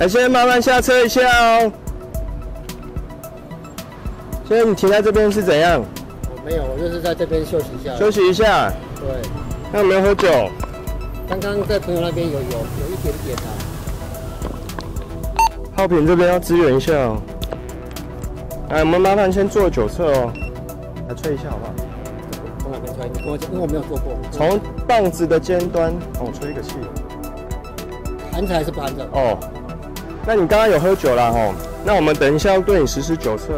哎，先生，麻烦下车一下哦。先生，你停在这边是怎样？我没有，我就是在这边休息一下。休息一下。对。那有没有喝酒？刚刚在朋友那边有有有一点点啊。浩平这边要支援一下哦。哎，我们麻烦先做酒测哦。来吹一下好不好？从哪边吹？你跟我讲，因为我没有做过。从棒子的尖端，哦，吹一个气。含着还是不含着？哦。那你刚刚有喝酒了吼？那我们等一下要对你实施酒测。